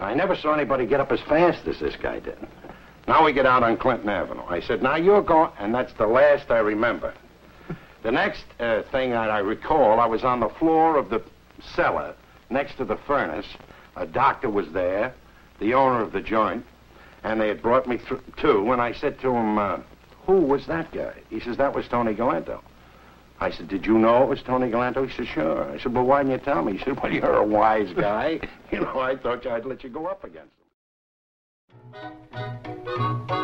I never saw anybody get up as fast as this guy did. Now we get out on Clinton Avenue. I said, now you're going, and that's the last I remember. The next uh, thing that I recall, I was on the floor of the cellar next to the furnace. A doctor was there, the owner of the joint, and they had brought me through, too. And I said to him, uh, who was that guy? He says, that was Tony Galento. I said, did you know it was Tony Galento? He said, sure. I said, well, why didn't you tell me? He said, well, you're a wise guy. you know, I thought I'd let you go up against him.